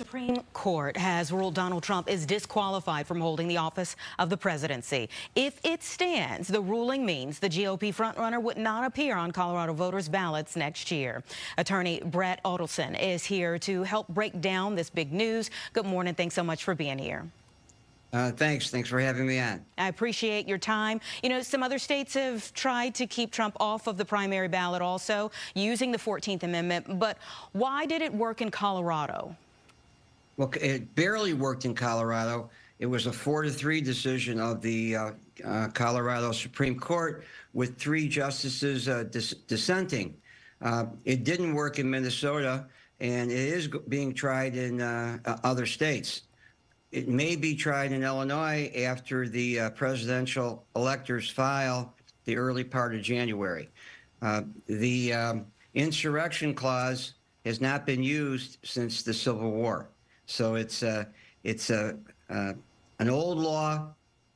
Supreme Court has ruled Donald Trump is disqualified from holding the office of the presidency. If it stands, the ruling means the GOP frontrunner would not appear on Colorado voters' ballots next year. Attorney Burt Odelson is here to help break down this big news. Good morning. Thanks so much for being here. Uh, thanks. Thanks for having me on. I appreciate your time. You know, some other states have tried to keep Trump off of the primary ballot also using the 14th Amendment. But why did it work in Colorado? Well, it barely worked in Colorado. It was a four to three decision of the uh, uh, Colorado Supreme Court with three justices uh, dis dissenting. Uh, it didn't work in Minnesota, and it is being tried in uh, other states. It may be tried in Illinois after the uh, presidential electors file the early part of January. The um, insurrection clause has not been used since the Civil War. So it's, uh, it's uh, an old law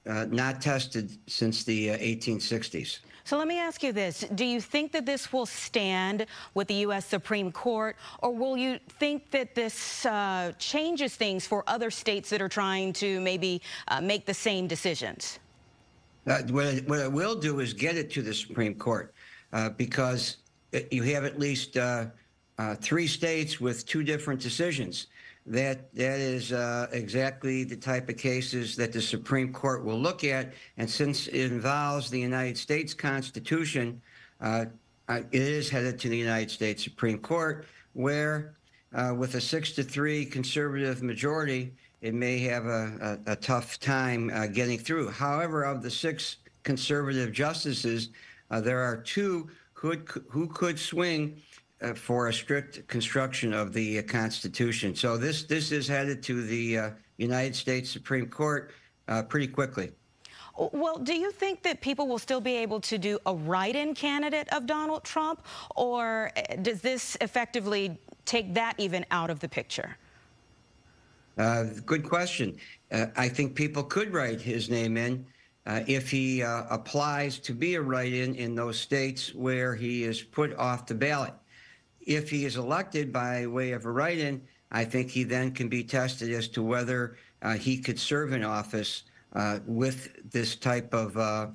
uh, not tested since the 1860s. Uh, so let me ask you this. Do you think that this will stand with the U.S. Supreme Court, or will you think that this uh, changes things for other states that are trying to maybe uh, make the same decisions? Uh, what, it, what, it, will do is get it to the Supreme Court uh, because you have at least three states with two different decisions that that is uh, exactly the type of cases that the Supreme Court will look at. And since it involves the United States Constitution, uh, uh it is headed to the United States Supreme Court, where uh, with a six to three conservative majority, it may have a, a, a tough time uh, getting through. However, of the six conservative justices, uh, there are two who, who could swing for a strict construction of the uh, Constitution. So this this is headed to the uh, United States Supreme Court uh, pretty quickly. Well, do you think that people will still be able to do a write-in candidate of Donald Trump, or uh, does this effectively take that even out of the picture? Uh, good question. I think people could write his name in. Uh, if he uh, applies to be a write-in in those states where he is put off the ballot if he is elected by way of a write-in, I think he then can be tested as to whether uh, he could serve in office uh, with this type of uh,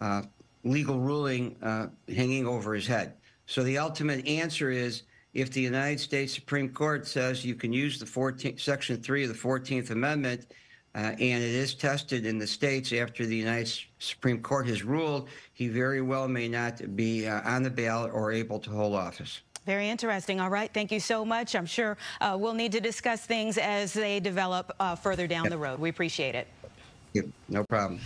uh legal ruling uh, hanging over his head. So the ultimate answer is if the United States Supreme Court says you can use the 14th, Section 3 of the 14th Amendment uh, and it is tested in the states after the United Supreme Court has ruled, he very well may not be on the ballot or able to hold office. Very interesting. All right. Thank you so much. I'm sure uh, we'll need to discuss things as they develop uh, further down the road. We appreciate it. Yep. No problem.